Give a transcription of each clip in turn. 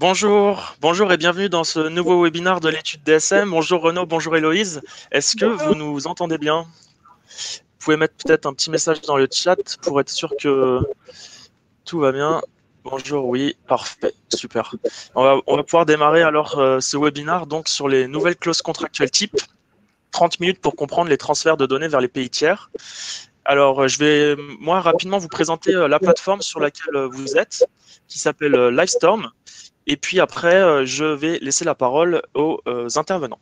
Bonjour, bonjour et bienvenue dans ce nouveau webinaire de l'étude DSM. Bonjour Renaud, bonjour Héloïse. Est-ce que vous nous entendez bien? Vous pouvez mettre peut-être un petit message dans le chat pour être sûr que tout va bien. Bonjour, oui, parfait, super. On va, on va pouvoir démarrer alors euh, ce webinaire donc sur les nouvelles clauses contractuelles type. 30 minutes pour comprendre les transferts de données vers les pays tiers. Alors, euh, je vais, moi, rapidement vous présenter euh, la plateforme sur laquelle vous êtes, qui s'appelle Livestorm. Et puis après, euh, je vais laisser la parole aux euh, intervenants.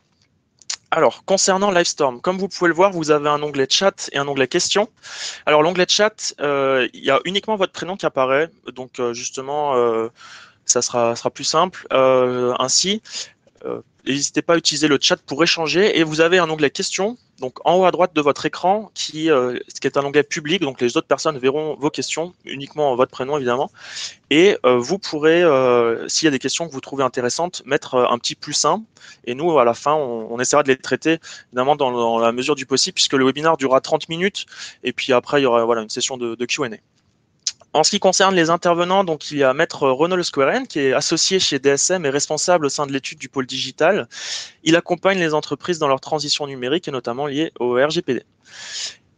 Alors, concernant Livestorm, comme vous pouvez le voir, vous avez un onglet chat et un onglet questions. Alors, l'onglet chat, euh, il y a uniquement votre prénom qui apparaît. Donc, justement, ça sera, sera plus simple. ainsi, n'hésitez pas à utiliser le chat pour échanger. Et vous avez un onglet questions donc en haut à droite de votre écran, qui, euh, qui est un onglet public, donc les autres personnes verront vos questions, uniquement votre prénom évidemment, et euh, vous pourrez, euh, s'il y a des questions que vous trouvez intéressantes, mettre un petit plus 1, et nous à la fin on, essaiera de les traiter évidemment dans, dans, la mesure du possible, puisque le webinaire durera 30 minutes, et puis après il y aura voilà, une session de, de Q&A. En ce qui concerne les intervenants, donc il y a Maître Renaud Squaren, qui est associé chez DSM et responsable au sein de l'étude du pôle digital. Il accompagne les entreprises dans leur transition numérique et notamment liée au RGPD.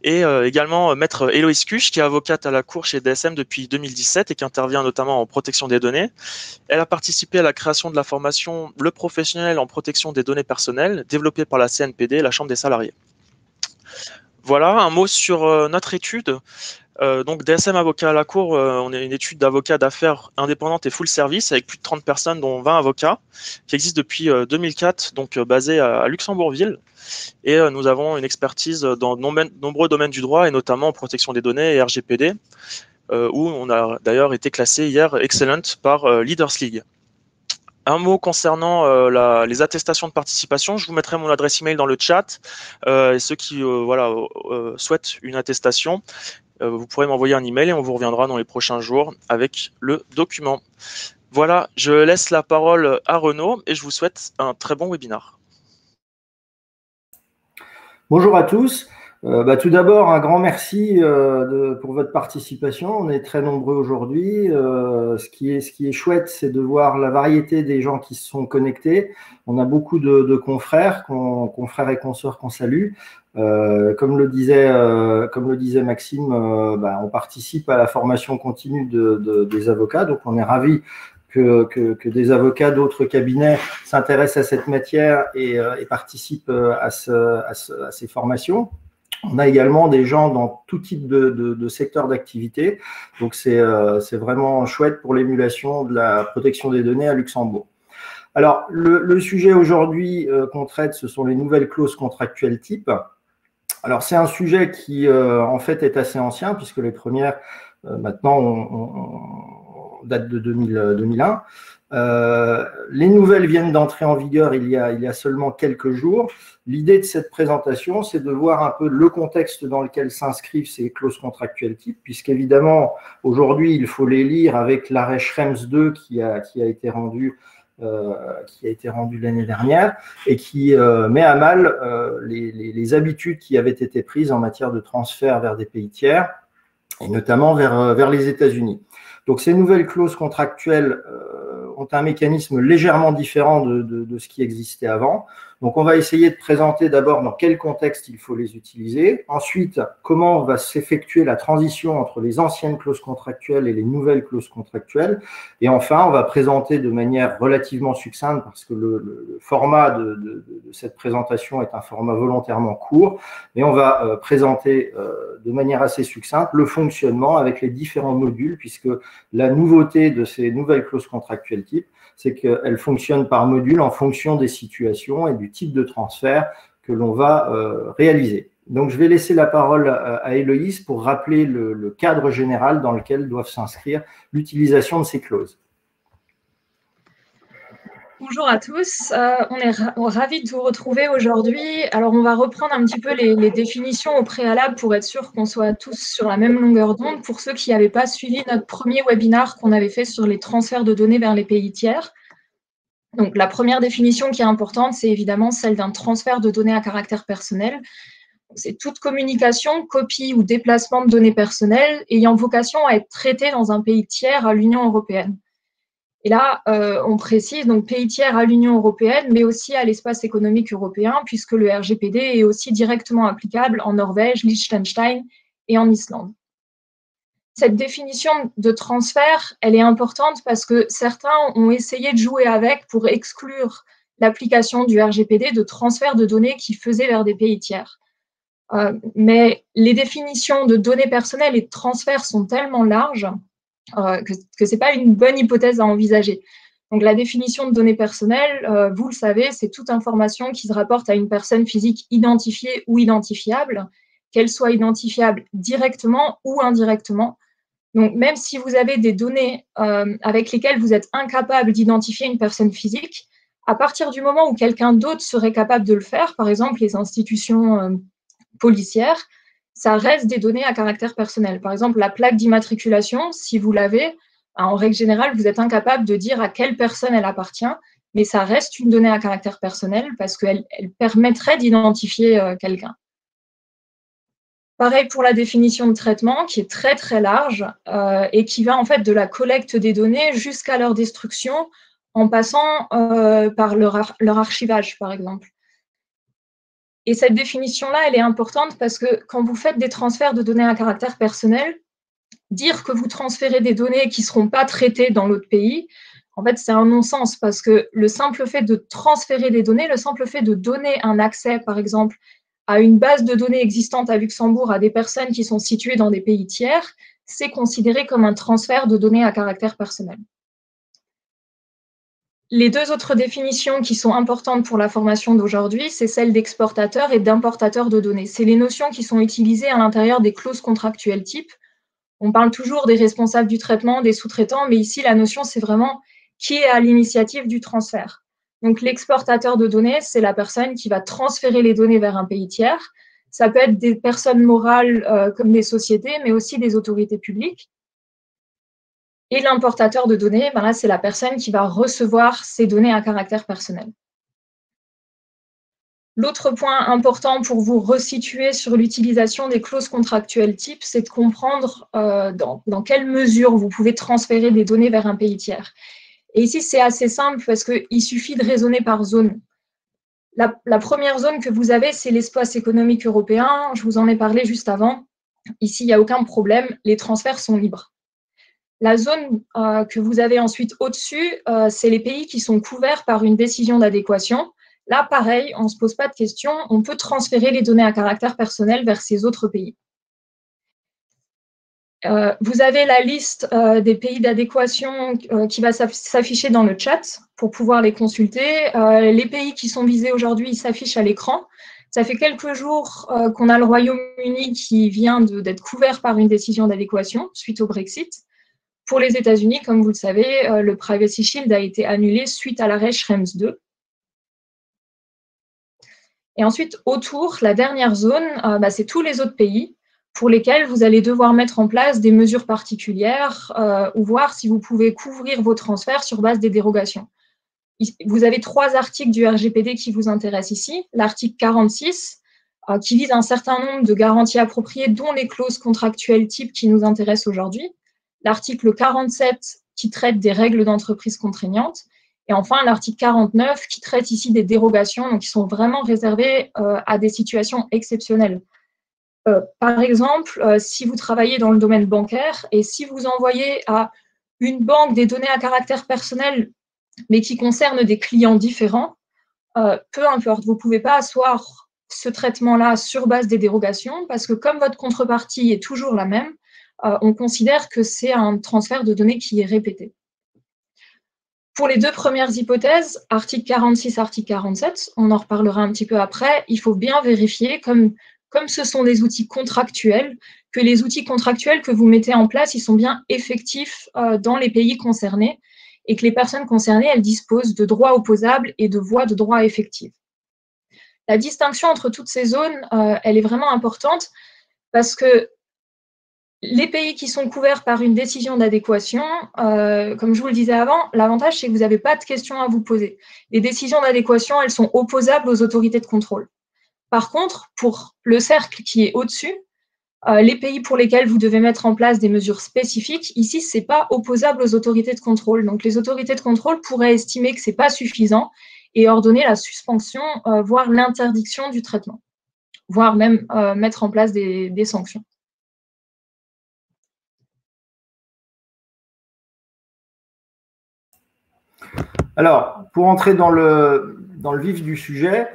Et euh, également Maître Héloïse Cuche, qui est avocate à la Cour chez DSM depuis 2017 et qui intervient notamment en protection des données. Elle a participé à la création de la formation Le professionnel en protection des données personnelles, développée par la CNPD, la Chambre des salariés. Voilà, un mot sur euh, notre étude. Euh, donc DSM Avocat à la Cour, euh, on est une étude d'avocats d'affaires indépendante et full service avec plus de 30 personnes, dont 20 avocats, qui existe depuis 2004, donc basée à, Luxembourgville. Et nous avons une expertise dans de nombreux domaines du droit, et notamment en protection des données et RGPD, où on a d'ailleurs été classé hier Excellent par Leaders League. Un mot concernant euh, les attestations de participation. Je vous mettrai mon adresse email dans le chat. Euh, et ceux qui euh, voilà, souhaitent une attestation, vous pourrez m'envoyer un email et on vous reviendra dans les prochains jours avec le document. Voilà, je laisse la parole à Renaud et je vous souhaite un très bon webinaire. Bonjour à tous. Euh, bah, tout d'abord, un grand merci euh, pour votre participation. On est très nombreux aujourd'hui. Euh, ce, qui est, chouette, c'est de voir la variété des gens qui se sont connectés. On a beaucoup de, de confrères, confrères et consoeurs qu'on salue. Euh, comme, le disait, comme le disait Maxime, bah, on participe à la formation continue de, des avocats. Donc, on est ravis que, des avocats d'autres cabinets s'intéressent à cette matière et, participent à, ce, à, ce, à, ces formations. On a également des gens dans tout type de, de, secteur d'activité. Donc, euh, c'est vraiment chouette pour l'émulation de la protection des données à Luxembourg. Alors, le, le sujet aujourd'hui euh, qu'on traite, ce sont les nouvelles clauses contractuelles type. Alors, c'est un sujet qui, euh, en fait, est assez ancien, puisque les premières, euh, maintenant, on, on, on date de 2000, 2001. Euh, les nouvelles viennent d'entrer en vigueur il y, a, il y a seulement quelques jours. L'idée de cette présentation, c'est de voir un peu le contexte dans lequel s'inscrivent ces clauses contractuelles type, puisqu'évidemment, aujourd'hui, il faut les lire avec l'arrêt Schrems 2 qui a, qui a été rendu qui a été rendu l'année dernière et qui euh, met à mal euh, les, habitudes qui avaient été prises en matière de transfert vers des pays tiers et notamment vers, euh, vers les États-Unis. Donc ces nouvelles clauses contractuelles euh, ont un mécanisme légèrement différent de, de, ce qui existait avant. Donc on va essayer de présenter d'abord dans quel contexte il faut les utiliser, ensuite comment va s'effectuer la transition entre les anciennes clauses contractuelles et les nouvelles clauses contractuelles, et enfin on va présenter de manière relativement succincte, parce que le, format de, cette présentation est un format volontairement court, mais on va euh, présenter euh, de manière assez succincte le fonctionnement avec les différents modules, puisque la nouveauté de ces nouvelles clauses contractuelles type, c'est qu'elles fonctionnent par module en fonction des situations et du type de transfert que l'on va euh, réaliser. Donc, je vais laisser la parole à Héloïse pour rappeler le, le cadre général dans lequel doivent s'inscrire l'utilisation de ces clauses. Bonjour à tous, euh, on est ra ravis de vous retrouver aujourd'hui. Alors on va reprendre un petit peu les, définitions au préalable pour être sûr qu'on soit tous sur la même longueur d'onde. Pour ceux qui n'avaient pas suivi notre premier webinaire qu'on avait fait sur les transferts de données vers les pays tiers. Donc la première définition qui est importante, c'est évidemment celle d'un transfert de données à caractère personnel. C'est toute communication, copie ou déplacement de données personnelles ayant vocation à être traitée dans un pays tiers à l'Union européenne. Et là, euh, on précise donc pays tiers à l'Union européenne, mais aussi à l'espace économique européen, puisque le RGPD est aussi directement applicable en Norvège, Liechtenstein et en Islande. Cette définition de transfert, elle est importante parce que certains ont essayé de jouer avec pour exclure l'application du RGPD de transfert de données qui faisaient vers des pays tiers. Euh, mais les définitions de données personnelles et de transfert sont tellement larges euh, que, ce n'est pas une bonne hypothèse à envisager. Donc la définition de données personnelles, euh, vous le savez, c'est toute information qui se rapporte à une personne physique identifiée ou identifiable, qu'elle soit identifiable directement ou indirectement. Donc même si vous avez des données euh, avec lesquelles vous êtes incapable d'identifier une personne physique, à partir du moment où quelqu'un d'autre serait capable de le faire, par exemple les institutions policières, ça reste des données à caractère personnel. Par exemple, la plaque d'immatriculation, si vous l'avez, en règle générale, vous êtes incapable de dire à quelle personne elle appartient, mais ça reste une donnée à caractère personnel parce qu'elle permettrait d'identifier euh, quelqu'un. Pareil pour la définition de traitement, qui est très très large euh, et qui va en fait de la collecte des données jusqu'à leur destruction, en passant euh, par leur archivage, par exemple. Et cette définition-là, elle est importante parce que quand vous faites des transferts de données à caractère personnel, dire que vous transférez des données qui ne seront pas traitées dans l'autre pays, en fait, c'est un non-sens parce que le simple fait de transférer des données, le simple fait de donner un accès, par exemple, à une base de données existante à Luxembourg à des personnes qui sont situées dans des pays tiers, c'est considéré comme un transfert de données à caractère personnel. Les deux autres définitions qui sont importantes pour la formation d'aujourd'hui, c'est celle d'exportateur et d'importateur de données. C'est les notions qui sont utilisées à l'intérieur des clauses contractuelles type. On parle toujours des responsables du traitement, des sous-traitants, mais ici, la notion, c'est vraiment qui est à l'initiative du transfert. Donc, l'exportateur de données, c'est la personne qui va transférer les données vers un pays tiers. Ça peut être des personnes morales euh, comme des sociétés, mais aussi des autorités publiques. Et l'importateur de données, ben c'est la personne qui va recevoir ces données à caractère personnel. L'autre point important pour vous resituer sur l'utilisation des clauses contractuelles type, c'est de comprendre euh, dans, quelle mesure vous pouvez transférer des données vers un pays tiers. Et ici, c'est assez simple parce qu'il suffit de raisonner par zone. la première zone que vous avez, c'est l'espace économique européen. Je vous en ai parlé juste avant. Ici, il n'y a aucun problème. Les transferts sont libres. La zone euh, que vous avez ensuite au-dessus, euh, c'est les pays qui sont couverts par une décision d'adéquation. Là, pareil, on ne se pose pas de questions, on peut transférer les données à caractère personnel vers ces autres pays. Euh, vous avez la liste des pays d'adéquation qui va s'afficher dans le chat pour pouvoir les consulter. les pays qui sont visés aujourd'hui s'affichent à l'écran. Ça fait quelques jours qu'on a le Royaume-Uni qui vient d'être couvert par une décision d'adéquation suite au Brexit. Pour les États-Unis, comme vous le savez, euh, le Privacy Shield a été annulé suite à l'arrêt Schrems 2. Et ensuite, autour, la dernière zone, euh, bah, c'est tous les autres pays pour lesquels vous allez devoir mettre en place des mesures particulières euh, ou voir si vous pouvez couvrir vos transferts sur base des dérogations. Vous avez trois articles du RGPD qui vous intéressent ici. L'article 46, qui vise un certain nombre de garanties appropriées, dont les clauses contractuelles type qui nous intéressent aujourd'hui l'article 47 qui traite des règles d'entreprise contraignantes, et enfin l'article 49 qui traite ici des dérogations, donc qui sont vraiment réservées euh, à des situations exceptionnelles. Euh, par exemple, euh, si vous travaillez dans le domaine bancaire et si vous envoyez à une banque des données à caractère personnel, mais qui concernent des clients différents, peu importe, vous ne pouvez pas asseoir ce traitement-là sur base des dérogations parce que comme votre contrepartie est toujours la même, euh, on considère que c'est un transfert de données qui est répété. Pour les deux premières hypothèses, article 46, article 47, on en reparlera un petit peu après, il faut bien vérifier, comme, ce sont des outils contractuels, que les outils contractuels que vous mettez en place, ils sont bien effectifs euh, dans les pays concernés et que les personnes concernées, elles disposent de droits opposables et de voies de droit effectives. La distinction entre toutes ces zones, euh, elle est vraiment importante parce que les pays qui sont couverts par une décision d'adéquation, euh, comme je vous le disais avant, l'avantage, c'est que vous n'avez pas de questions à vous poser. Les décisions d'adéquation, elles sont opposables aux autorités de contrôle. Par contre, pour le cercle qui est au-dessus, euh, les pays pour lesquels vous devez mettre en place des mesures spécifiques, ici, ce n'est pas opposable aux autorités de contrôle. Donc, les autorités de contrôle pourraient estimer que ce n'est pas suffisant et ordonner la suspension, euh, voire l'interdiction du traitement, voire même mettre en place des, sanctions. Alors, pour entrer dans le, vif du sujet,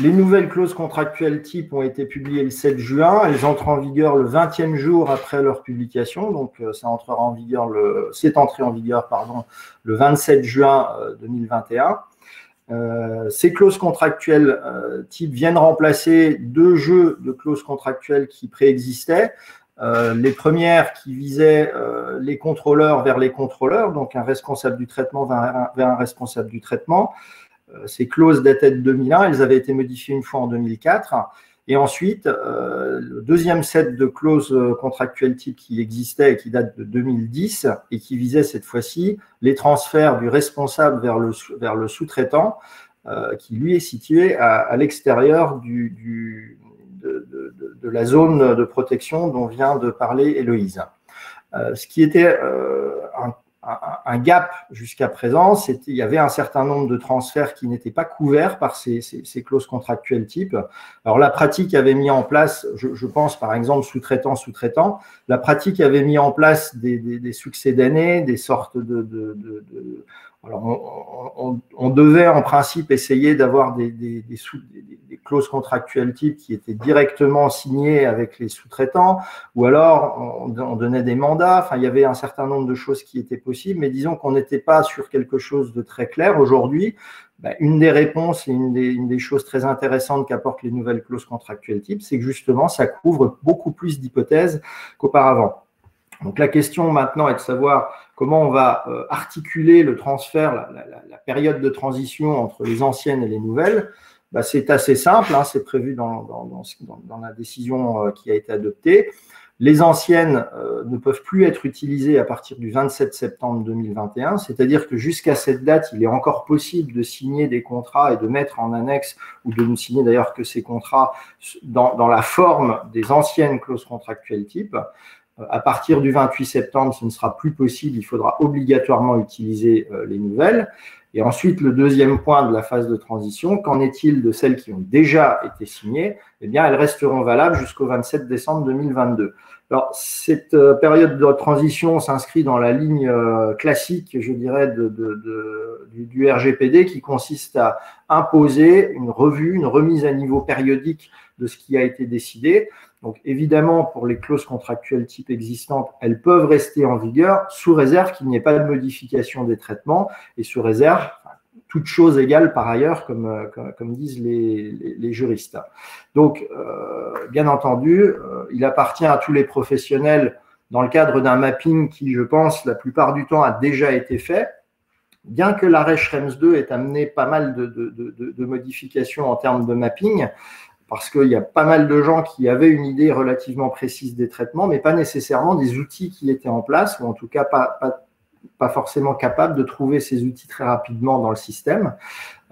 les nouvelles clauses contractuelles type ont été publiées le 7 juin. Elles entrent en vigueur le 20e jour après leur publication. Donc, euh, ça entrera en vigueur le, c'est entré en vigueur, le 27 juin 2021. Euh, euh, ces clauses contractuelles type viennent remplacer deux jeux de clauses contractuelles qui préexistaient. Les premières qui visaient les contrôleurs vers les contrôleurs, donc un responsable du traitement vers un responsable du traitement, euh, ces clauses dataient de 2001, elles avaient été modifiées une fois en 2004. Et ensuite, euh, le deuxième set de clauses euh, contractuelles type qui existait et qui date de 2010 et qui visait cette fois-ci les transferts du responsable vers le, vers le sous-traitant, qui lui est situé à, l'extérieur du, de, la zone de protection dont vient de parler Héloïse. ce qui était un un gap jusqu'à présent, il y avait un certain nombre de transferts qui n'étaient pas couverts par ces, clauses contractuelles type. Alors la pratique avait mis en place, je, pense par exemple sous-traitant, sous-traitant, la pratique avait mis en place des, succès d'année, des sortes de, alors, on, devait en principe essayer d'avoir des, clauses contractuelles type qui étaient directement signées avec les sous-traitants, ou alors on, donnait des mandats. Enfin, il y avait un certain nombre de choses qui étaient possibles, mais disons qu'on n'était pas sur quelque chose de très clair. Aujourd'hui, bah, une des réponses et une des, choses très intéressantes qu'apportent les nouvelles clauses contractuelles type, c'est que justement, ça couvre beaucoup plus d'hypothèses qu'auparavant. Donc la question maintenant est de savoir comment on va euh, articuler le transfert, la, période de transition entre les anciennes et les nouvelles. Bah, c'est assez simple, hein, c'est prévu dans, dans, la décision euh, qui a été adoptée. Les anciennes euh, ne peuvent plus être utilisées à partir du 27 septembre 2021, c'est-à-dire que jusqu'à cette date, il est encore possible de signer des contrats et de mettre en annexe, ou de ne signer d'ailleurs que ces contrats dans, la forme des anciennes clauses contractuelles type. Euh, à partir du 28 septembre, ce ne sera plus possible, il faudra obligatoirement utiliser euh, les nouvelles. Et ensuite, le deuxième point de la phase de transition, qu'en est-il de celles qui ont déjà été signées? Eh bien, elles resteront valables jusqu'au 27 décembre 2022. Alors, cette euh, période de transition s'inscrit dans la ligne classique, je dirais, de, du, du, RGPD qui consiste à imposer une revue, une remise à niveau périodique de ce qui a été décidé. Donc évidemment, pour les clauses contractuelles type existantes, elles peuvent rester en vigueur sous réserve qu'il n'y ait pas de modification des traitements et sous réserve, toute chose égale par ailleurs, comme, euh, disent les, juristes. Donc, euh, bien entendu, euh, il appartient à tous les professionnels, dans le cadre d'un mapping qui, je pense, la plupart du temps a déjà été fait, bien que l'arrêt Schrems 2 ait amené pas mal de modifications en termes de mapping, parce qu'il y a pas mal de gens qui avaient une idée relativement précise des traitements, mais pas nécessairement des outils qui étaient en place, ou en tout cas pas, pas, forcément capables de trouver ces outils très rapidement dans le système.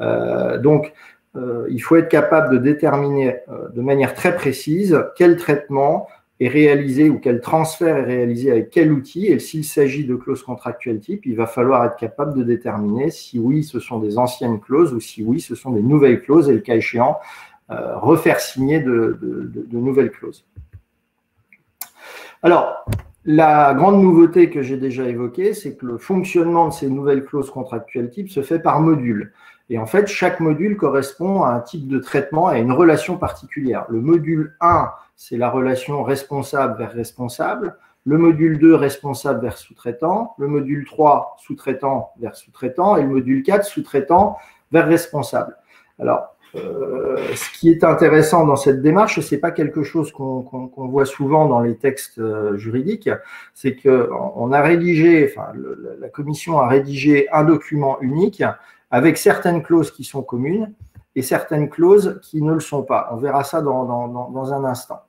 Euh, donc, euh, il faut être capable de déterminer euh, de manière très précise quel traitement est réalisé ou quel transfert est réalisé avec quel outil. Et s'il s'agit de clauses contractuelles type, il va falloir être capable de déterminer si oui, ce sont des anciennes clauses ou si oui, ce sont des nouvelles clauses et le cas échéant, refaire signer de, nouvelles clauses. Alors, la grande nouveauté que j'ai déjà évoquée, c'est que le fonctionnement de ces nouvelles clauses contractuelles type se fait par module. Et en fait, chaque module correspond à un type de traitement, à une relation particulière. Le module 1, c'est la relation responsable vers responsable. Le module 2, responsable vers sous-traitant. Le module 3, sous-traitant vers sous-traitant. Et le module 4, sous-traitant vers responsable. Alors, euh, ce qui est intéressant dans cette démarche, c'est pas quelque chose qu'on voit souvent dans les textes euh, juridiques, c'est qu'on a rédigé, la commission a rédigé un document unique avec certaines clauses qui sont communes et certaines clauses qui ne le sont pas. On verra ça dans, dans, un instant.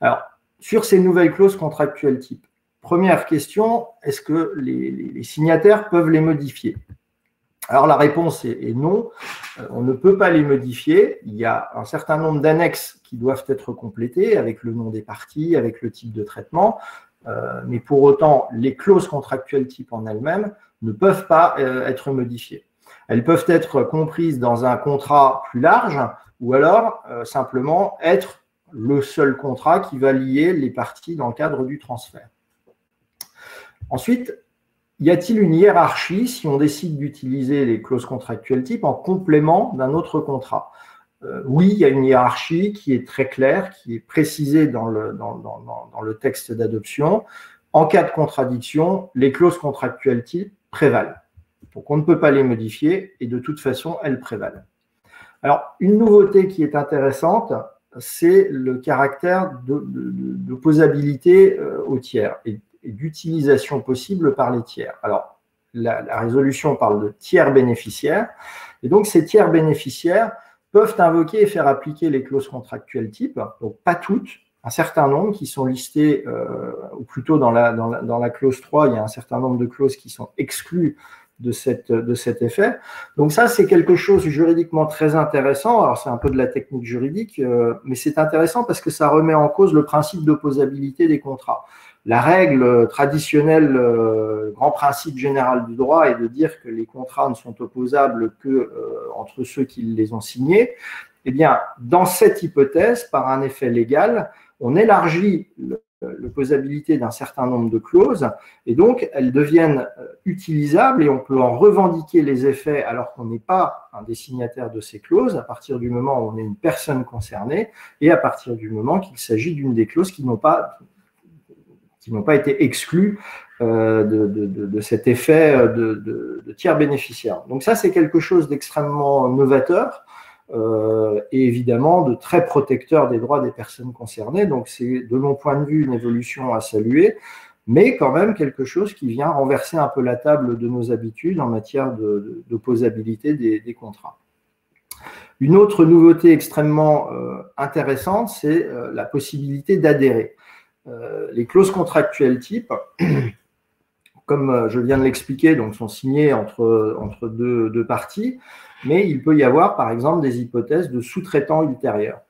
Alors, sur ces nouvelles clauses contractuelles type, première question, est-ce que les signataires peuvent les modifier? Alors la réponse est, non, euh, on ne peut pas les modifier. Il y a un certain nombre d'annexes qui doivent être complétées avec le nom des parties, avec le type de traitement, euh, mais pour autant, les clauses contractuelles type en elles-mêmes ne peuvent pas euh, être modifiées. Elles peuvent être comprises dans un contrat plus large ou alors simplement être le seul contrat qui va lier les parties dans le cadre du transfert. Ensuite, y a-t-il une hiérarchie si on décide d'utiliser les clauses contractuelles type en complément d'un autre contrat? Euh, Oui, il y a une hiérarchie qui est très claire, qui est précisée dans le, texte d'adoption. En cas de contradiction, les clauses contractuelles type prévalent. Donc on ne peut pas les modifier et de toute façon, elles prévalent. Alors, une nouveauté qui est intéressante, c'est le caractère d'opposabilité euh, au tiers. D'utilisation possible par les tiers. Alors, la, résolution parle de tiers bénéficiaires, et donc ces tiers bénéficiaires peuvent invoquer et faire appliquer les clauses contractuelles type, donc pas toutes, un certain nombre qui sont listées, euh, ou plutôt dans la, clause 3, il y a un certain nombre de clauses qui sont exclues de cet effet. Donc ça, c'est quelque chose juridiquement très intéressant. Alors c'est un peu de la technique juridique, euh, mais c'est intéressant parce que ça remet en cause le principe d'opposabilité des contrats. La règle traditionnelle, euh, grand principe général du droit est de dire que les contrats ne sont opposables que euh, entre ceux qui les ont signés. Eh bien, dans cette hypothèse, par un effet légal, on élargit l'opposabilité d'un certain nombre de clauses et donc elles deviennent euh, utilisables et on peut en revendiquer les effets alors qu'on n'est pas un des signataires de ces clauses à partir du moment où on est une personne concernée et à partir du moment qu'il s'agit d'une des clauses qui n'ont pas qui n'ont pas été exclus euh, de, cet effet euh, de, tiers bénéficiaires. Donc ça, c'est quelque chose d'extrêmement novateur euh, et évidemment de très protecteur des droits des personnes concernées. Donc c'est de mon point de vue une évolution à saluer, mais quand même quelque chose qui vient renverser un peu la table de nos habitudes en matière d'opposabilité des, des, contrats. Une autre nouveauté extrêmement intéressante, c'est la possibilité d'adhérer. Euh, les clauses contractuelles type, comme euh, je viens de l'expliquer, donc sont signées entre, deux, deux, parties, mais il peut y avoir par exemple des hypothèses de sous-traitants ultérieurs.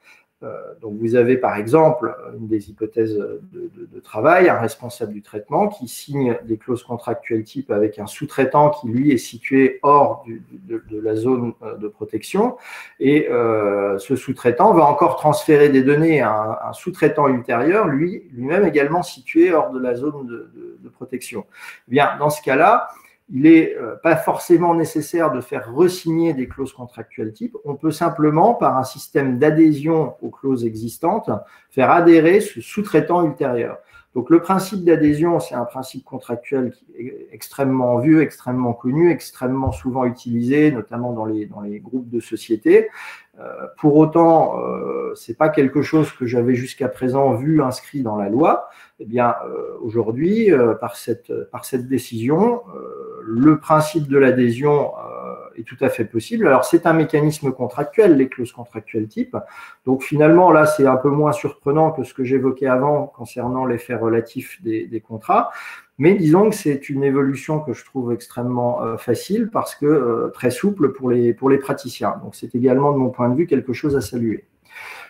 Euh, donc vous avez par exemple une des hypothèses de, travail, un responsable du traitement qui signe des clauses contractuelles type avec un sous-traitant qui lui est situé hors de, la zone euh, de protection et euh, ce sous-traitant va encore transférer des données à un, sous-traitant ultérieur, lui lui-même également situé hors de la zone de, protection. Eh bien dans ce cas-là, il n'est euh, pas forcément nécessaire de faire resigner des clauses contractuelles type. On peut simplement, par un système d'adhésion aux clauses existantes, faire adhérer ce sous-traitant ultérieur. Donc le principe d'adhésion, c'est un principe contractuel qui est extrêmement vieux, extrêmement connu, extrêmement souvent utilisé, notamment dans les, dans les groupes de sociétés. Euh, pour autant, euh, c'est pas quelque chose que j'avais jusqu'à présent vu inscrit dans la loi. Eh bien, euh, aujourd'hui, euh, par cette par cette décision, le principe de l'adhésion est tout à fait possible. Alors, c'est un mécanisme contractuel, les clauses contractuelles type. Donc, finalement, là, c'est un peu moins surprenant que ce que j'évoquais avant concernant l'effet relatif des, des contrats. Mais disons que c'est une évolution que je trouve extrêmement euh, facile parce que euh, très souple pour les, pour les praticiens. Donc c'est également de mon point de vue quelque chose à saluer.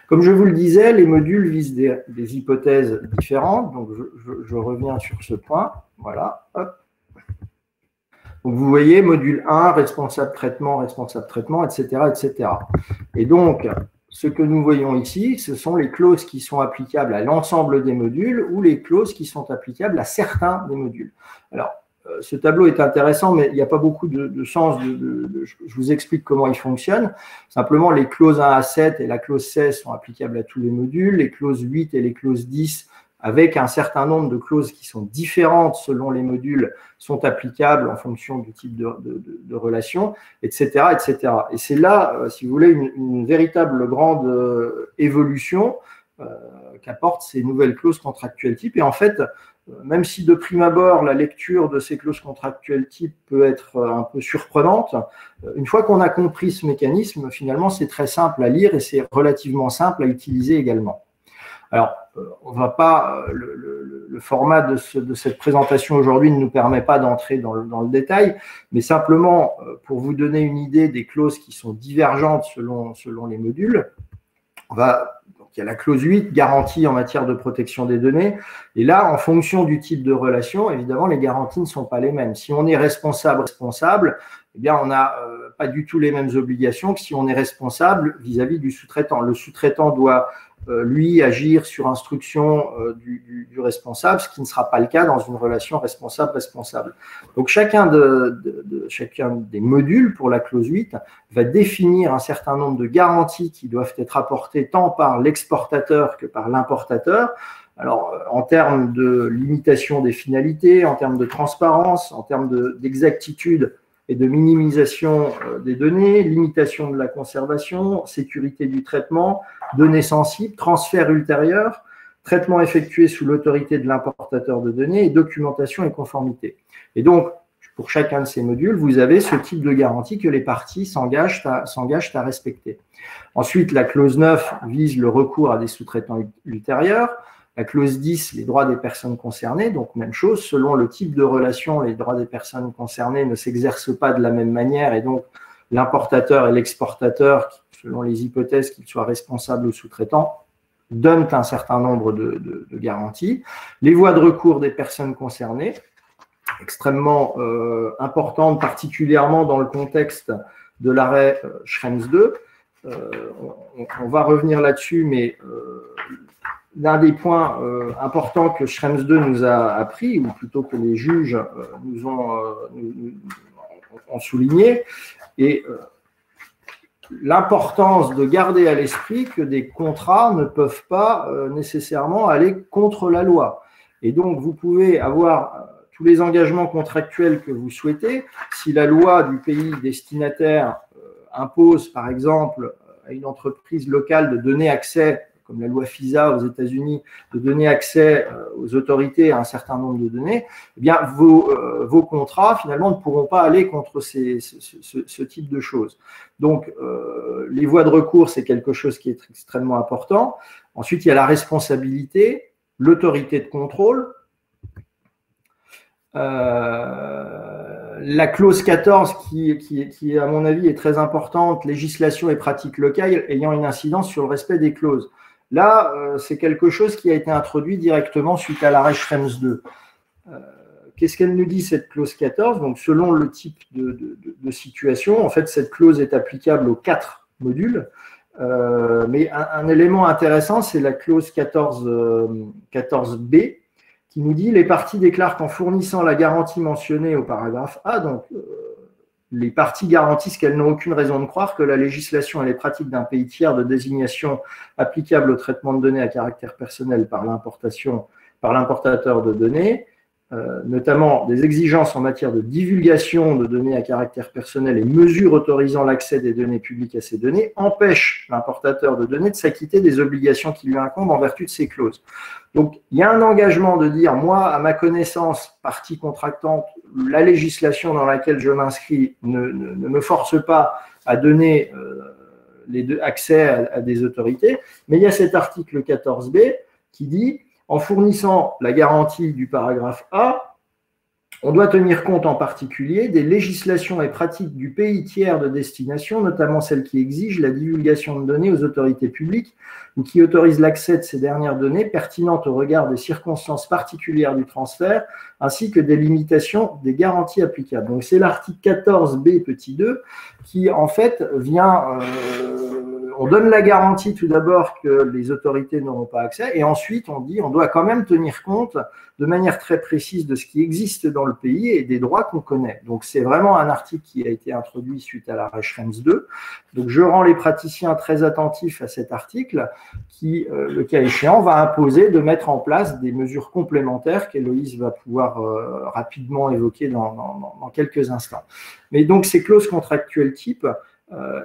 Comme je vous le disais, les modules visent des, hypothèses différentes. Donc je, reviens sur ce point. Voilà. Donc vous voyez, module 1, responsable traitement, responsable traitement, etc. etc. Et donc, ce que nous voyons ici, ce sont les clauses qui sont applicables à l'ensemble des modules ou les clauses qui sont applicables à certains des modules. Alors, euh, ce tableau est intéressant, mais il n'y a pas beaucoup de, sens. Je vous explique comment il fonctionne. Simplement, les clauses 1 à 7 et la clause 16 sont applicables à tous les modules. Les clauses 8 et les clauses 10 avec un certain nombre de clauses qui sont différentes selon les modules, sont applicables en fonction du type de, relation, etc., etc. Et c'est là, euh, si vous voulez, une, véritable grande euh, évolution euh, qu'apportent ces nouvelles clauses contractuelles type. Et en fait, même si de prime abord, la lecture de ces clauses contractuelles type peut être un peu surprenante, une fois qu'on a compris ce mécanisme, finalement, c'est très simple à lire et c'est relativement simple à utiliser également. Alors, on va pas, le, format de, cette présentation aujourd'hui ne nous permet pas d'entrer dans, le, détail, mais simplement pour vous donner une idée des clauses qui sont divergentes selon, les modules, va il y a la clause 8, garantie en matière de protection des données. Et là, en fonction du type de relation, évidemment, les garanties ne sont pas les mêmes. Si on est responsable, responsable, eh bien, on n'a euh, pas du tout les mêmes obligations que si on est responsable vis-à-vis du sous-traitant. Le sous-traitant doit euh, lui agir sur instruction euh, du, responsable, ce qui ne sera pas le cas dans une relation responsable-responsable. Donc chacun, de, chacun des modules pour la clause 8 va définir un certain nombre de garanties qui doivent être apportées tant par l'exportateur que par l'importateur. Alors, euh, en termes de limitation des finalités, en termes de transparence, en termes d'exactitude et de minimisation des données, limitation de la conservation, sécurité du traitement, données sensibles, transfert ultérieur, traitement effectué sous l'autorité de l'importateur de données et documentation et conformité. Et donc, pour chacun de ces modules, vous avez ce type de garantie que les parties s'engagent à, à, respecter. Ensuite, la clause 9 vise le recours à des sous-traitants ultérieurs. La clause 10, les droits des personnes concernées. Donc, même chose, selon le type de relation, les droits des personnes concernées ne s'exercent pas de la même manière et donc l'importateur et l'exportateur, selon les hypothèses qu'ils soient responsables ou sous-traitants, donnent un certain nombre de, garanties. Les voies de recours des personnes concernées, extrêmement euh, importantes, particulièrement dans le contexte de l'arrêt euh, Schrems 2. Euh, on, va revenir là-dessus, mais l'un des points importants que Schrems 2 nous a appris, ou plutôt que les juges nous ont, souligné, et l'importance de garder à l'esprit que des contrats ne peuvent pas euh, nécessairement aller contre la loi. Et donc, vous pouvez avoir euh, tous les engagements contractuels que vous souhaitez. Si la loi du pays destinataire euh, impose, par exemple, à une entreprise locale de donner accès comme la loi FISA aux États-Unis, de donner accès euh, aux autorités à un certain nombre de données, eh bien, vos, euh, vos contrats, finalement, ne pourront pas aller contre ces, ce, type de choses. Donc, euh, les voies de recours, c'est quelque chose qui est extrêmement important. Ensuite, il y a la responsabilité, l'autorité de contrôle. la clause 14, qui, qui, qui, à mon avis, est très importante, législation et pratiques locales ayant une incidence sur le respect des clauses. Là, euh, c'est quelque chose qui a été introduit directement suite à l'arrêt Schrems 2. Euh, qu'est-ce qu'elle nous dit, cette clause 14 Donc, selon le type de, situation, en fait, cette clause est applicable aux quatre modules. Euh, mais un, élément intéressant, c'est la clause 14, 14b qui nous dit les parties déclarent qu'en fournissant la garantie mentionnée au paragraphe A, donc les parties garantissent qu'elles n'ont aucune raison de croire que la législation et les pratiques d'un pays tiers de désignation applicables au traitement de données à caractère personnel par l'importation, par l'importateur de données, notamment des exigences en matière de divulgation de données à caractère personnel et mesures autorisant l'accès des données publiques à ces données, empêchent l'importateur de données de s'acquitter des obligations qui lui incombent en vertu de ces clauses. Donc, il y a un engagement de dire, moi, à ma connaissance, partie contractante, la législation dans laquelle je m'inscris ne, me force pas à donner euh, les deux, accès à des autorités, mais il y a cet article 14b qui dit en fournissant la garantie du paragraphe A, on doit tenir compte en particulier des législations et pratiques du pays tiers de destination, notamment celles qui exigent la divulgation de données aux autorités publiques ou qui autorisent l'accès de ces dernières données pertinentes au regard des circonstances particulières du transfert, ainsi que des limitations des garanties applicables. Donc c'est l'article 14b petit 2 qui en fait vient euh, on donne la garantie tout d'abord que les autorités n'auront pas accès, et ensuite on dit on doit quand même tenir compte de manière très précise de ce qui existe dans le pays et des droits qu'on connaît. Donc c'est vraiment un article qui a été introduit suite à la Schrems 2. Donc je rends les praticiens très attentifs à cet article qui, euh, le cas échéant, va imposer de mettre en place des mesures complémentaires qu'Héloïse va pouvoir euh, rapidement évoquer dans quelques instants. Mais donc ces clauses contractuelles type,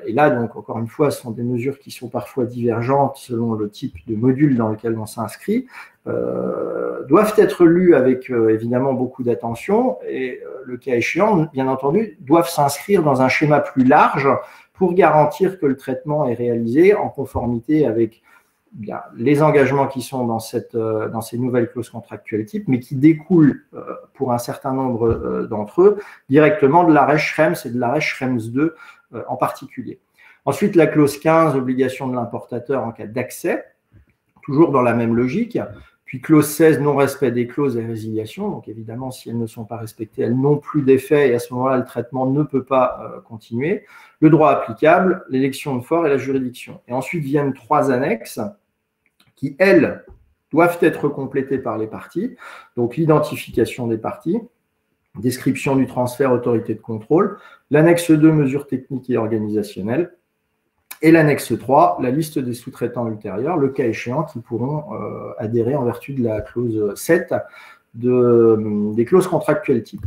et là, donc, encore une fois, ce sont des mesures qui sont parfois divergentes selon le type de module dans lequel on s'inscrit, euh, doivent être lues avec euh, évidemment beaucoup d'attention et le cas échéant, bien entendu, doivent s'inscrire dans un schéma plus large pour garantir que le traitement est réalisé en conformité avec bien, les engagements qui sont dans, cette, dans ces nouvelles clauses contractuelles type, mais qui découlent pour un certain nombre d'entre eux directement de l'arrêt Schrems et de l'arrêt Schrems 2 en particulier. Ensuite, la clause 15, obligation de l'importateur en cas d'accès, toujours dans la même logique. Puis clause 16, non-respect des clauses et résiliation. Donc évidemment, si elles ne sont pas respectées, elles n'ont plus d'effet et à ce moment-là, le traitement ne peut pas euh, continuer. Le droit applicable, l'élection de fort et la juridiction. Et ensuite viennent trois annexes qui, elles, doivent être complétées par les parties. Donc l'identification des parties, description du transfert, autorité de contrôle, l'annexe 2, mesures techniques et organisationnelles, et l'annexe 3, la liste des sous-traitants ultérieurs, le cas échéant, qui pourront euh, adhérer en vertu de la clause 7 des clauses contractuelles type.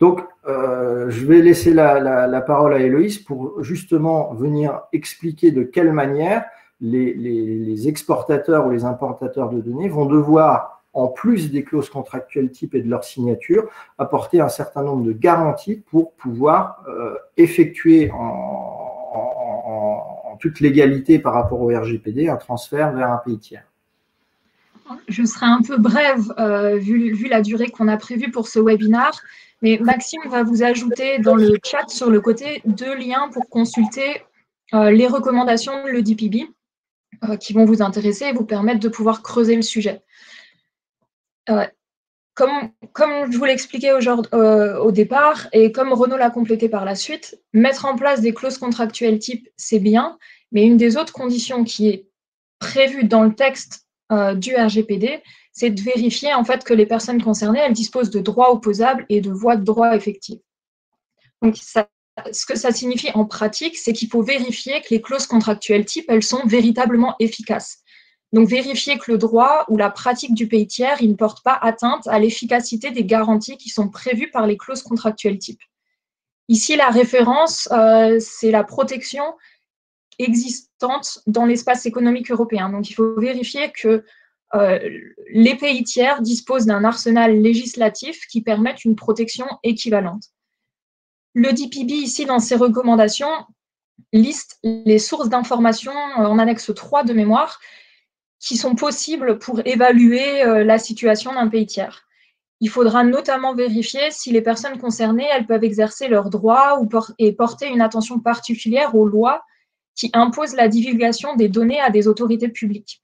Donc, euh, je vais laisser la, parole à Héloïse pour justement venir expliquer de quelle manière les, exportateurs ou les importateurs de données vont devoir, en plus des clauses contractuelles type et de leur signature, apporter un certain nombre de garanties pour pouvoir euh, effectuer en, toute légalité par rapport au RGPD un transfert vers un pays tiers. Je serai un peu brève euh, vu, la durée qu'on a prévue pour ce webinar, mais Maxime va vous ajouter dans le chat sur le côté deux liens pour consulter euh, les recommandations de l'EDPB qui vont vous intéresser et vous permettre de pouvoir creuser le sujet comme, je vous l'expliquais euh, au départ, et comme Renault l'a complété par la suite, mettre en place des clauses contractuelles type, c'est bien, mais une des autres conditions qui est prévue dans le texte euh, du RGPD, c'est de vérifier en fait que les personnes concernées, disposent de droits opposables et de voies de droit effectives. Ce que ça signifie en pratique, c'est qu'il faut vérifier que les clauses contractuelles type, elles sont véritablement efficaces. Donc, vérifier que le droit ou la pratique du pays tiers ne porte pas atteinte à l'efficacité des garanties qui sont prévues par les clauses contractuelles type. Ici, la référence, euh, c'est la protection existante dans l'espace économique européen. Donc, il faut vérifier que euh, les pays tiers disposent d'un arsenal législatif qui permette une protection équivalente. Le DPB, ici, dans ses recommandations, liste les sources d'informations euh, en annexe 3 de mémoire qui sont possibles pour évaluer euh, la situation d'un pays tiers. Il faudra notamment vérifier si les personnes concernées elles peuvent exercer leurs droits ou et porter une attention particulière aux lois qui imposent la divulgation des données à des autorités publiques.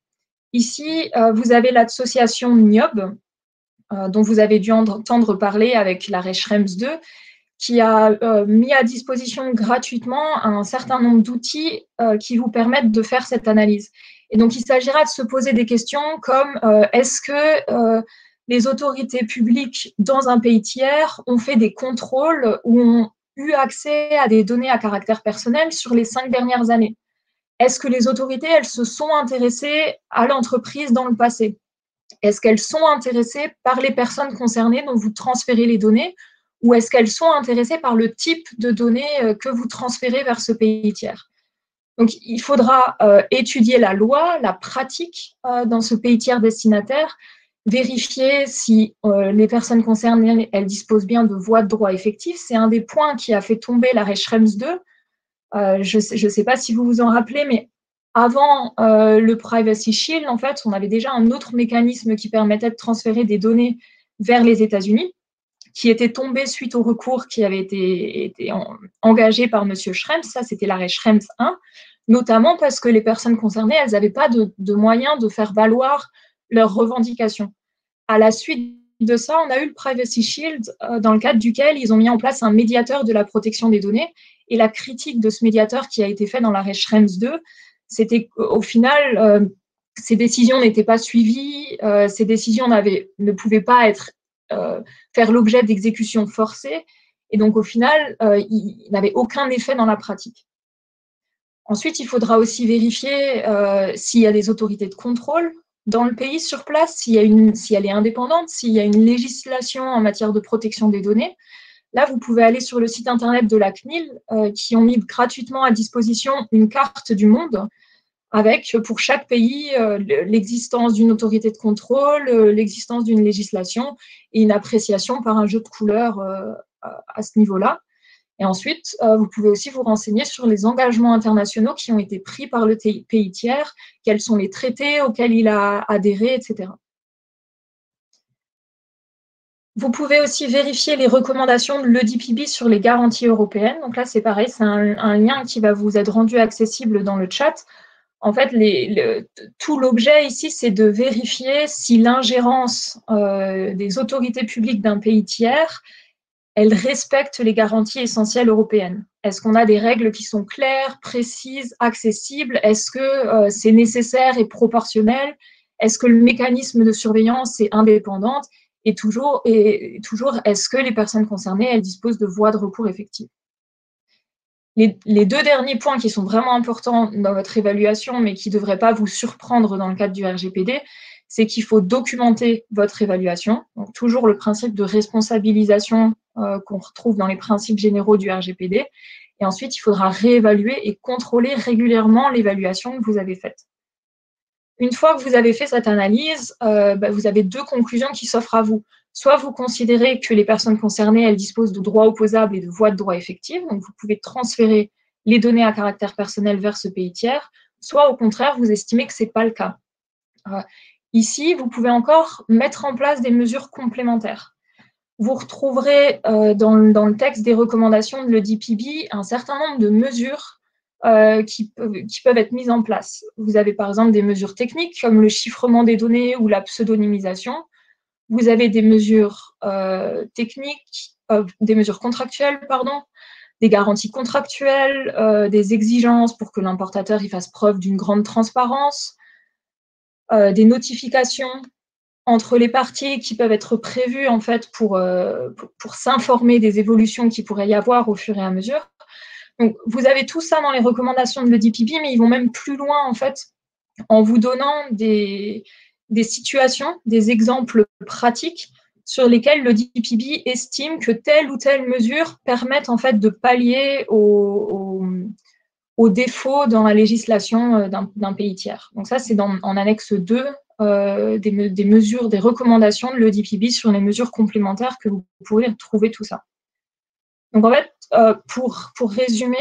Ici, euh, vous avez l'association NIOB, euh, dont vous avez dû entendre parler avec l'arrêt Schrems 2, qui a mis à disposition gratuitement un certain nombre d'outils qui vous permettent de faire cette analyse. Et donc, il s'agira de se poser des questions comme euh, est-ce que euh, les autorités publiques dans un pays tiers ont fait des contrôles ou ont eu accès à des données à caractère personnel sur les cinq dernières années? Est-ce que les autorités, elles se sont intéressées à l'entreprise dans le passé? Est-ce qu'elles sont intéressées par les personnes concernées dont vous transférez les données ou est-ce qu'elles sont intéressées par le type de données euh, que vous transférez vers ce pays tiers? Donc, il faudra euh, étudier la loi, la pratique euh, dans ce pays tiers destinataire, vérifier si euh, les personnes concernées elles disposent bien de voies de droit effectifs. C'est un des points qui a fait tomber l'arrêt Schrems 2. je ne sais pas si vous vous en rappelez, mais avant le Privacy Shield, en fait, on avait déjà un autre mécanisme qui permettait de transférer des données vers les États-Unis, qui était tombé suite au recours qui avait été, engagé par M. Schrems. Ça, c'était l'arrêt Schrems 1 notamment parce que les personnes concernées, elles n'avaient pas de, moyens de faire valoir leurs revendications. À la suite de ça, on a eu le Privacy Shield, euh, dans le cadre duquel ils ont mis en place un médiateur de la protection des données. Et la critique de ce médiateur qui a été fait dans l'arrêt Schrems 2, c'était qu'au final, euh, ces décisions n'étaient pas suivies, euh, ces décisions ne pouvaient pas être, faire l'objet d'exécutions forcées, et donc au final, ils n'avaient aucun effet dans la pratique. Ensuite, il faudra aussi vérifier euh, s'il y a des autorités de contrôle dans le pays sur place, si elle est indépendante, s'il y a une législation en matière de protection des données. Là, vous pouvez aller sur le site internet de la CNIL, euh, qui ont mis gratuitement à disposition une carte du monde avec pour chaque pays euh, l'existence d'une autorité de contrôle, l'existence d'une législation et une appréciation par un jeu de couleurs à ce niveau-là. Et ensuite, euh, vous pouvez aussi vous renseigner sur les engagements internationaux qui ont été pris par le pays tiers, quels sont les traités auxquels il a adhéré, etc. Vous pouvez aussi vérifier les recommandations de l'EDPB sur les garanties européennes. Donc là, c'est pareil, c'est un, lien qui va vous être rendu accessible dans le chat. En fait, tout l'objet ici, c'est de vérifier si l'ingérence euh, des autorités publiques d'un pays tiers elle respecte les garanties essentielles européennes. Est-ce qu'on a des règles qui sont claires, précises, accessibles? Est-ce que euh, c'est nécessaire et proportionnel? Est-ce que le mécanisme de surveillance est indépendant Et toujours, est-ce que les personnes concernées, disposent de voies de recours effectives? Les, les, deux derniers points qui sont vraiment importants dans votre évaluation, mais qui ne devraient pas vous surprendre dans le cadre du RGPD, c'est qu'il faut documenter votre évaluation. Toujours le principe de responsabilisation euh, qu'on retrouve dans les principes généraux du RGPD. Et ensuite, il faudra réévaluer et contrôler régulièrement l'évaluation que vous avez faite. Une fois que vous avez fait cette analyse, euh, bah, vous avez deux conclusions qui s'offrent à vous. Soit vous considérez que les personnes concernées, elles disposent de droits opposables et de voies de droit effectives, donc vous pouvez transférer les données à caractère personnel vers ce pays tiers, soit au contraire, vous estimez que ce n'est pas le cas. Euh, Ici, vous pouvez encore mettre en place des mesures complémentaires. Vous retrouverez euh, dans, le texte des recommandations de l'EDPB un certain nombre de mesures euh, qui, peuvent être mises en place. Vous avez par exemple des mesures techniques comme le chiffrement des données ou la pseudonymisation. Vous avez des mesures euh, techniques, des mesures contractuelles, pardon, des garanties contractuelles, des exigences pour que l'importateur y fasse preuve d'une grande transparence, euh, des notifications entre les parties qui peuvent être prévues en fait pour, euh, pour, s'informer des évolutions qui pourrait y avoir au fur et à mesure. Donc, vous avez tout ça dans les recommandations de l'EDPB, mais ils vont même plus loin en fait en vous donnant des, des situations, des exemples pratiques sur lesquels le DPB estime que telle ou telle mesure permettent en fait de pallier au, aux défauts dans la législation euh, d'un pays tiers. Donc ça, c'est en annexe 2 euh, des, mesures, des recommandations de l'EDPB sur les mesures complémentaires que vous pourrez trouver tout ça. Donc en fait, euh, pour, pour résumer,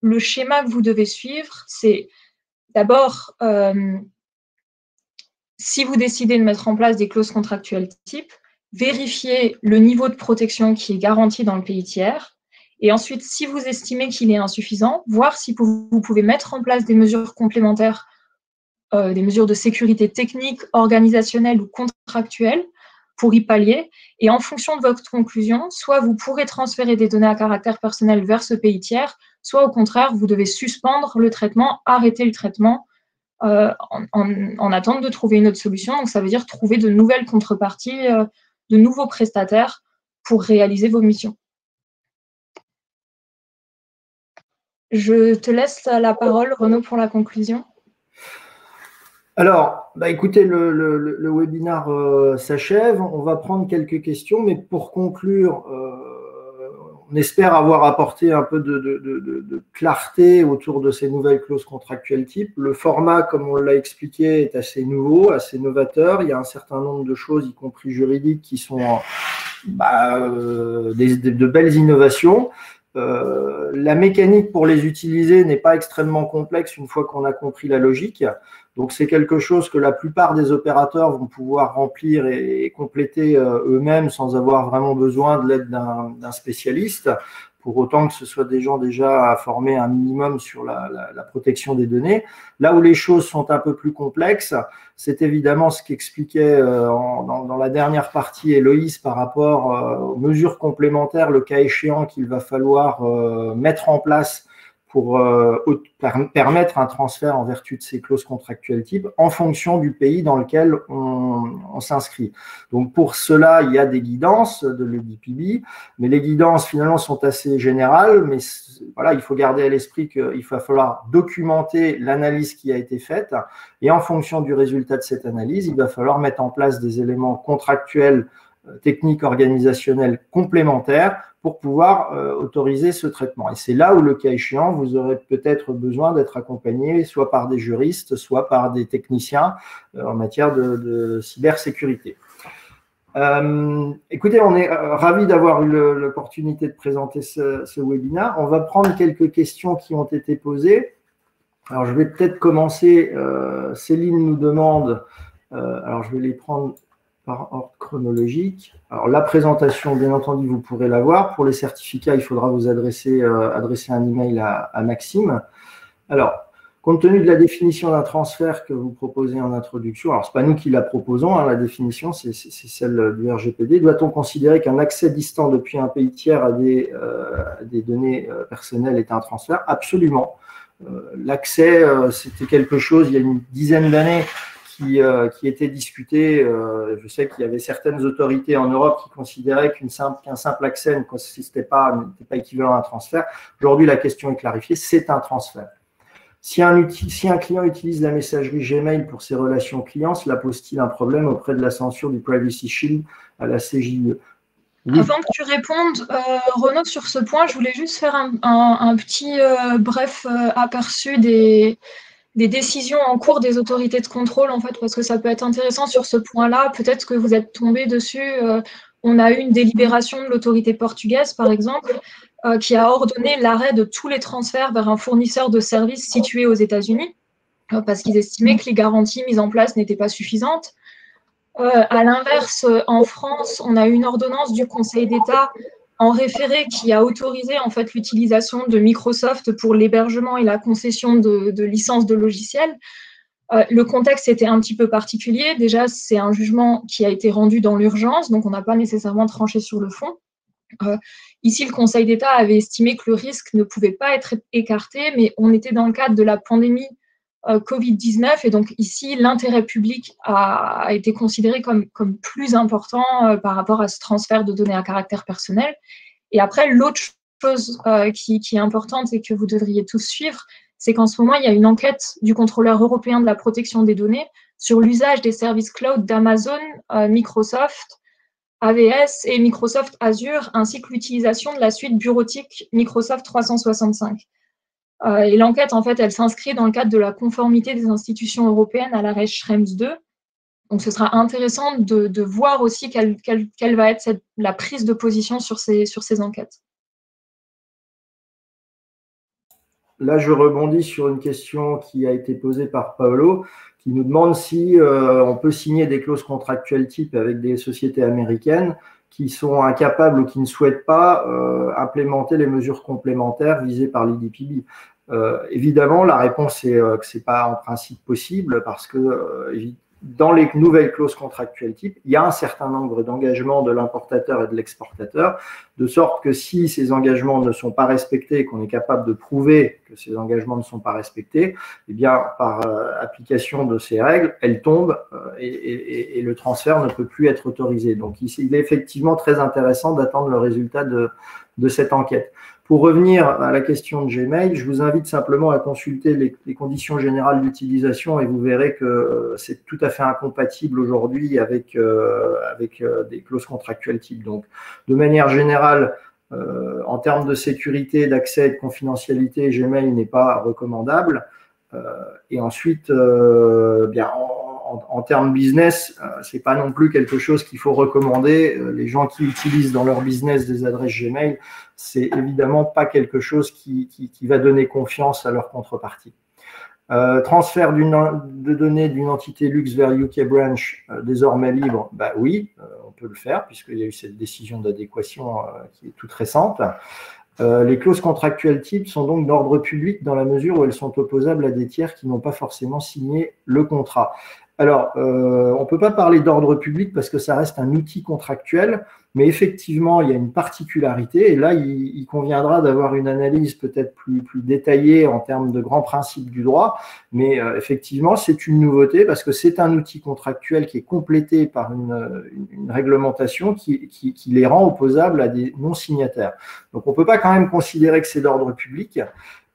le schéma que vous devez suivre, c'est d'abord, si vous décidez de mettre en place des clauses contractuelles type, vérifier le niveau de protection qui est garanti dans le pays tiers, et ensuite, si vous estimez qu'il est insuffisant, voir si vous pouvez mettre en place des mesures complémentaires, euh, des mesures de sécurité technique, organisationnelle ou contractuelle pour y pallier. Et en fonction de votre conclusion, soit vous pourrez transférer des données à caractère personnel vers ce pays tiers, soit au contraire, vous devez suspendre le traitement, arrêter le traitement euh, en, attente de trouver une autre solution. Donc ça veut dire trouver de nouvelles contreparties, euh, de nouveaux prestataires pour réaliser vos missions. Je te laisse la parole, Renaud, pour la conclusion. Alors, bah écoutez, le, webinaire euh, s'achève. On va prendre quelques questions, mais pour conclure, euh, on espère avoir apporté un peu de, clarté autour de ces nouvelles clauses contractuelles type. Le format, comme on l'a expliqué, est assez nouveau, assez novateur. Il y a un certain nombre de choses, y compris juridiques, qui sont bah, euh, de belles innovations. Euh, la mécanique pour les utiliser n'est pas extrêmement complexe une fois qu'on a compris la logique. Donc c'est quelque chose que la plupart des opérateurs vont pouvoir remplir et, compléter euh, eux-mêmes sans avoir vraiment besoin de l'aide d'un spécialiste pour autant que ce soit des gens déjà formés un minimum sur la, protection des données. Là où les choses sont un peu plus complexes, c'est évidemment ce qu'expliquait euh, dans, la dernière partie Héloïse par rapport euh, aux mesures complémentaires, le cas échéant qu'il va falloir euh, mettre en place pour euh, permettre un transfert en vertu de ces clauses contractuelles type en fonction du pays dans lequel on, s'inscrit. Donc pour cela, il y a des guidances de l'EDPB, mais les guidances finalement sont assez générales, mais voilà, il faut garder à l'esprit qu'il va falloir documenter l'analyse qui a été faite et en fonction du résultat de cette analyse, il va falloir mettre en place des éléments contractuels techniques organisationnels complémentaires pour pouvoir euh, autoriser ce traitement. Et c'est là où, le cas échéant, vous aurez peut-être besoin d'être accompagné soit par des juristes, soit par des techniciens euh, en matière de, cybersécurité. Euh, écoutez, on est euh, ravis d'avoir eu l'opportunité de présenter ce, ce, webinaire. On va prendre quelques questions qui ont été posées. Alors, je vais peut-être commencer. Euh, Céline nous demande, alors je vais les prendre par ordre chronologique. Alors, la présentation, bien entendu, vous pourrez la voir. Pour les certificats, il faudra vous adresser, adresser un email à, à Maxime. Alors, Compte tenu de la définition d'un transfert que vous proposez en introduction, alors ce n'est pas nous qui la proposons, hein, la définition c'est celle du RGPD, doit-on considérer qu'un accès distant depuis un pays tiers à des, euh, données euh, personnelles est un transfert? Absolument. Euh, l'accès, c'était quelque chose il y a une dizaine d'années qui, qui, était discuté. je sais qu'il y avait certaines autorités en Europe qui considéraient qu'un simple, simple, accès n'était pas, pas équivalent à un transfert. Aujourd'hui, la question est clarifiée, c'est un transfert. Si un, si un, client utilise la messagerie Gmail pour ses relations clients, cela pose-t-il un problème auprès de la censure du Privacy Shield à la CJE Avant que tu répondes, euh, Renaud, sur ce point, je voulais juste faire un, petit euh, bref euh, aperçu des, des, décisions en cours des autorités de contrôle, en fait, parce que ça peut être intéressant sur ce point-là. Peut-être que vous êtes tombé dessus. on a eu une délibération de l'autorité portugaise, par exemple, euh, qui a ordonné l'arrêt de tous les transferts vers un fournisseur de services situé aux États-Unis, euh, parce qu'ils estimaient que les garanties mises en place n'étaient pas suffisantes. Euh, à l'inverse, en France, on a une ordonnance du Conseil d'État en référé qui a autorisé en fait l'utilisation de Microsoft pour l'hébergement et la concession de, licences de logiciels. le contexte était un petit peu particulier. Déjà, c'est un jugement qui a été rendu dans l'urgence, donc on n'a pas nécessairement tranché sur le fond. Ici, le Conseil d'État avait estimé que le risque ne pouvait pas être écarté, mais on était dans le cadre de la pandémie euh, Covid-19 et donc ici, l'intérêt public a, été considéré comme, comme plus important euh, par rapport à ce transfert de données à caractère personnel. Et après, l'autre chose euh, qui, qui, est importante et que vous devriez tous suivre, c'est qu'en ce moment, il y a une enquête du contrôleur européen de la protection des données sur l'usage des services cloud d'Amazon, Microsoft, AVS et Microsoft Azure, ainsi que l'utilisation de la suite bureautique Microsoft 365. Euh, et l'enquête, en fait, elle s'inscrit dans le cadre de la conformité des institutions européennes à l'arrêt Schrems 2. Donc, ce sera intéressant de, voir aussi quelle, va être la prise de position sur ces, enquêtes. Là, je rebondis sur une question qui a été posée par Paolo qui nous demande si euh, on peut signer des clauses contractuelles type avec des sociétés américaines qui sont incapables ou qui ne souhaitent pas euh, implémenter les mesures complémentaires visées par l'IDPB. Euh, évidemment, la réponse est que ce n'est pas en principe possible parce que dans les nouvelles clauses contractuelles type, il y a un certain nombre d'engagements de l'importateur et de l'exportateur, de sorte que si ces engagements ne sont pas respectés qu'on est capable de prouver que ces engagements ne sont pas respectés, eh bien, par euh, application de ces règles, elles tombent euh, et, le transfert ne peut plus être autorisé. Donc, il, est effectivement très intéressant d'attendre le résultat de cette enquête. Pour revenir à la question de Gmail, je vous invite simplement à consulter les, conditions générales d'utilisation et vous verrez que euh, c'est tout à fait incompatible aujourd'hui avec, euh, avec euh, des clauses contractuelles type. Donc, de manière générale, en termes de sécurité, d'accès et de confidentialité, Gmail n'est pas recommandable. et ensuite, bien, en, termes business, euh, c'est pas non plus quelque chose qu'il faut recommander. Euh, les gens qui utilisent dans leur business des adresses Gmail, c'est évidemment pas quelque chose qui, va donner confiance à leur contrepartie. Euh, transfert de données d'une entité luxe vers UK Branch désormais libre, bah oui, on peut le faire puisqu'il y a eu cette décision d'adéquation qui est toute récente. les clauses contractuelles types sont donc d'ordre public dans la mesure où elles sont opposables à des tiers qui n'ont pas forcément signé le contrat. Alors, euh, on ne peut pas parler d'ordre public parce que ça reste un outil contractuel, mais effectivement, il y a une particularité, et là, il, conviendra d'avoir une analyse peut-être plus, détaillée en termes de grands principes du droit, mais euh, effectivement, c'est une nouveauté parce que c'est un outil contractuel qui est complété par une, réglementation qui, qui, les rend opposables à des non-signataires. Donc, on ne peut pas quand même considérer que c'est d'ordre public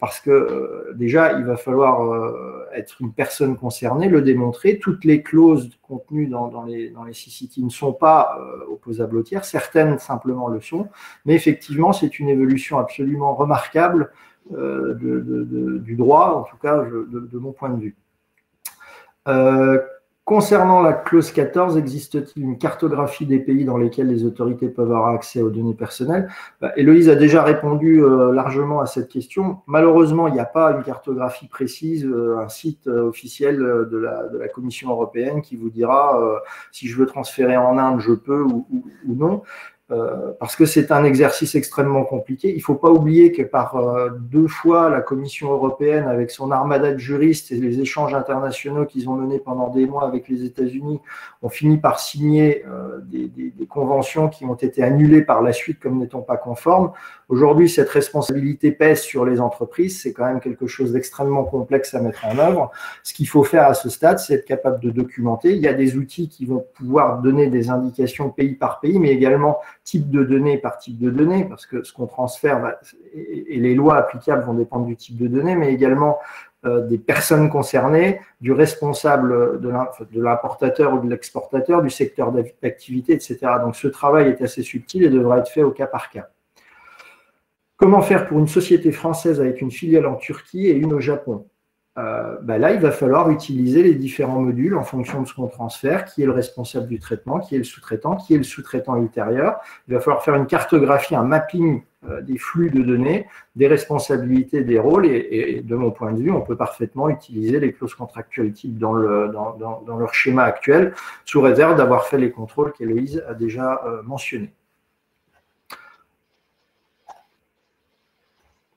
parce que euh, déjà, il va falloir euh, être une personne concernée, le démontrer. Toutes les clauses contenues dans, les, dans CCT ne sont pas euh, opposables au tiers, certaines simplement le sont, mais effectivement, c'est une évolution absolument remarquable du droit, en tout cas de, mon point de vue. Concernant la clause 14, existe-t-il une cartographie des pays dans lesquels les autorités peuvent avoir accès aux données personnelles? Bah, Héloïse a déjà répondu euh, largement à cette question. Malheureusement, il n'y a pas une cartographie précise, euh, un site euh, officiel de la, Commission européenne qui vous dira si je veux transférer en Inde, je peux ou non. Euh, parce que c'est un exercice extrêmement compliqué. Il ne faut pas oublier que par euh, deux fois, la Commission européenne, avec son armada de juristes et les échanges internationaux qu'ils ont menés pendant des mois avec les États-Unis, ont fini par signer euh, des, des, conventions qui ont été annulées par la suite comme n'étant pas conformes. Aujourd'hui, cette responsabilité pèse sur les entreprises. C'est quand même quelque chose d'extrêmement complexe à mettre en œuvre. Ce qu'il faut faire à ce stade, c'est être capable de documenter. Il y a des outils qui vont pouvoir donner des indications pays par pays, mais également type de données par type de données, parce que ce qu'on transfère et les lois applicables vont dépendre du type de données, mais également euh, des personnes concernées, du responsable de l'importateur ou de l'exportateur, du secteur d'activité, etc. Donc ce travail est assez subtil et devra être fait au cas par cas. Comment faire pour une société française avec une filiale en Turquie et une au Japon? Euh, bah là, il va falloir utiliser les différents modules en fonction de ce qu'on transfère, qui est le responsable du traitement, qui est le sous-traitant, qui est le sous-traitant ultérieur. Il va falloir faire une cartographie, un mapping euh, des flux de données, des responsabilités, des rôles, et, de mon point de vue, on peut parfaitement utiliser les clauses contractuelles type dans, le, dans, dans, leur schéma actuel, sous réserve d'avoir fait les contrôles qu'Héloïse a déjà euh, mentionnés.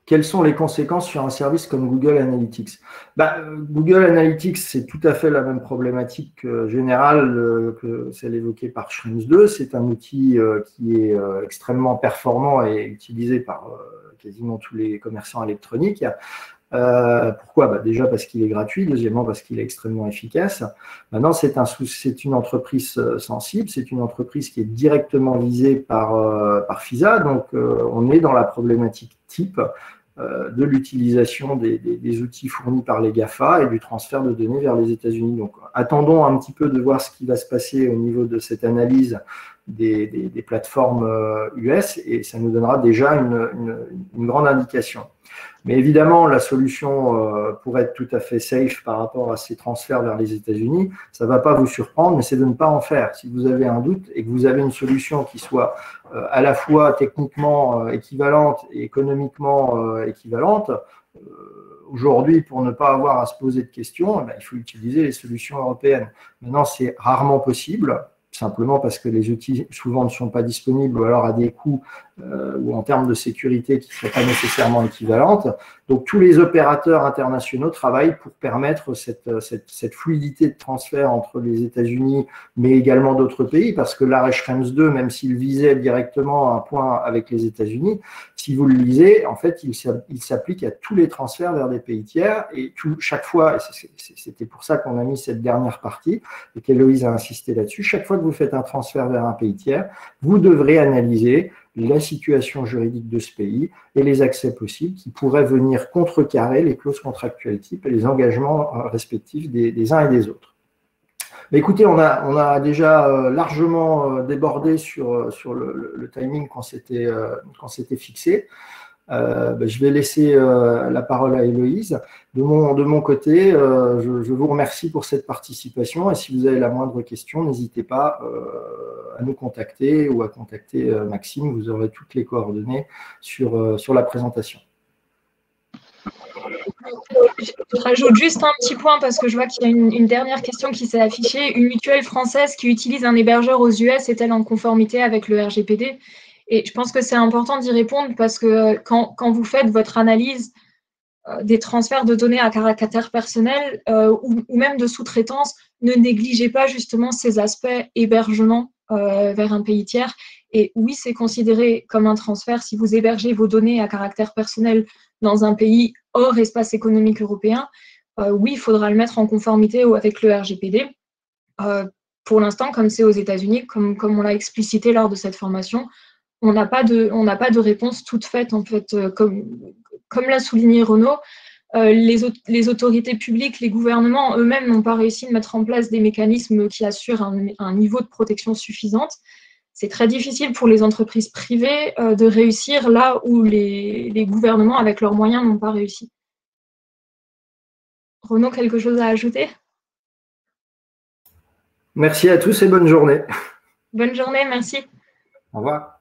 Quelles sont les conséquences sur un service comme Google Analytics? Bah, Google Analytics, c'est tout à fait la même problématique générale euh, que celle évoquée par Schrems 2. C'est un outil euh, qui est euh, extrêmement performant et utilisé par quasiment tous les commerçants électroniques. Pourquoi? Bah, Déjà parce qu'il est gratuit, deuxièmement parce qu'il est extrêmement efficace. Maintenant, c'est un, une entreprise sensible, c'est une entreprise qui est directement visée par, par FISA, donc on est dans la problématique type euh, de l'utilisation des, outils fournis par les GAFA et du transfert de données vers les États-Unis. Donc, attendons un petit peu de voir ce qui va se passer au niveau de cette analyse des, plateformes US euh, et ça nous donnera déjà une grande indication. Mais évidemment, la solution euh, pour être tout à fait safe par rapport à ces transferts vers les États-Unis, ça ne va pas vous surprendre, mais c'est de ne pas en faire. Si vous avez un doute et que vous avez une solution qui soit euh, à la fois techniquement équivalente et économiquement équivalente, aujourd'hui, pour ne pas avoir à se poser de questions, eh ben, il faut utiliser les solutions européennes. Maintenant, c'est rarement possible simplement parce que les outils souvent ne sont pas disponibles ou alors à des coûts euh, ou en termes de sécurité qui ne seraient pas nécessairement équivalentes. Donc tous les opérateurs internationaux travaillent pour permettre cette, cette, cette fluidité de transfert entre les États-Unis, mais également d'autres pays, parce que l'arrêt Schrems 2, même s'il visait directement un point avec les États-Unis, si vous le lisez, en fait, il s'applique à tous les transferts vers des pays tiers, et tout, chaque fois, et c'était pour ça qu'on a mis cette dernière partie, et qu'Héloïse a insisté là-dessus, chaque fois que vous faites un transfert vers un pays tiers, vous devrez analyser la situation juridique de ce pays et les accès possibles qui pourraient venir contrecarrer les clauses contractuelles type et les engagements euh, respectifs des, uns et des autres. Écoutez, on a, déjà euh, largement euh, débordé sur, le, timing qu'on s'était fixé. Euh, ben, je vais laisser euh, la parole à Héloïse. De mon, de mon côté, euh, je, vous remercie pour cette participation et si vous avez la moindre question, n'hésitez pas à nous contacter ou à contacter Maxime. Vous aurez toutes les coordonnées sur, sur la présentation. Je rajoute juste un petit point parce que je vois qu'il y a une, une dernière question qui s'est affichée. Une mutuelle française qui utilise un hébergeur aux US est-elle en conformité avec le RGPD et je pense que c'est important d'y répondre parce que euh, quand, quand, vous faites votre analyse euh, des transferts de données à caractère personnel euh, ou, ou, même de sous-traitance, ne négligez pas justement ces aspects hébergement vers un pays tiers. Et oui, c'est considéré comme un transfert si vous hébergez vos données à caractère personnel dans un pays hors espace économique européen. oui, il faudra le mettre en conformité avec le RGPD. pour l'instant, comme c'est aux États-Unis, comme, comme on l'a explicité lors de cette formation, on n'a pas de, on n'a pas de réponse toute faite en fait, euh, comme, comme l'a souligné Renaud. Euh, les, les, autorités publiques, les gouvernements eux-mêmes n'ont pas réussi à mettre en place des mécanismes qui assurent un, niveau de protection suffisante. C'est très difficile pour les entreprises privées euh, de réussir là où les, les gouvernements, avec leurs moyens, n'ont pas réussi. Renaud, quelque chose à ajouter? Merci à tous et bonne journée. Bonne journée, merci. Au revoir.